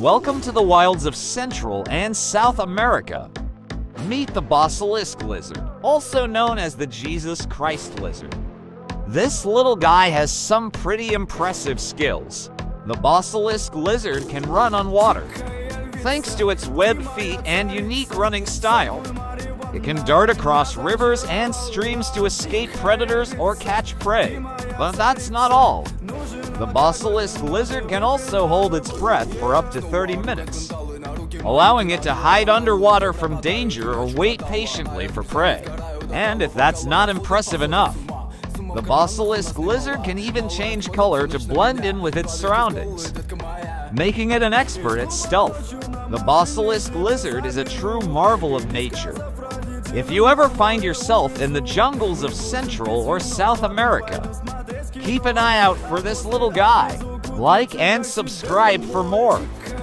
Welcome to the wilds of Central and South America. Meet the basilisk lizard, also known as the Jesus Christ lizard. This little guy has some pretty impressive skills. The basilisk lizard can run on water. Thanks to its webbed feet and unique running style, it can dart across rivers and streams to escape predators or catch prey. But that's not all. The basilisk lizard can also hold its breath for up to 30 minutes, allowing it to hide underwater from danger or wait patiently for prey. And if that's not impressive enough, the basilisk lizard can even change color to blend in with its surroundings, making it an expert at stealth. The basilisk lizard is a true marvel of nature, if you ever find yourself in the jungles of Central or South America, keep an eye out for this little guy. Like and subscribe for more.